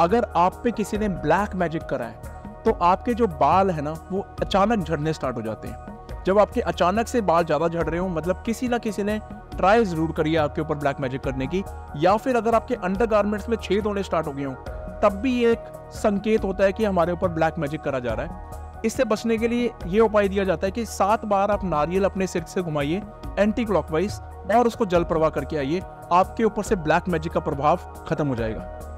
अगर आप पे किसी ने ब्लैक मैजिक करा है तो आपके जो बाल है ना, वो अचानक झड़ने स्टार्ट हो जाते हैं। जब आपके अचानक से बाल ज़्यादा झड़ रहे हो मतलब किसी ना किसी ने ट्राई ज़रूर करी है आपके ऊपर ब्लैक मैजिक करने की, या फिर अगर आपके अंडर में छेद होने स्टार्ट हो गए हो, तब भी ये एक संकेत होता है कि हमारे ऊपर ब्लैक मैजिक करा जा रहा है। इससे बचने के लिए ये उपाय दिया जाता है कि सात बार आप नारियल अपने सिर से घुमाइए एंटी क्लॉकवाइज और उसको जल प्रवाह करके आइए, आपके ऊपर से ब्लैक मैजिक का प्रभाव खत्म हो जाएगा।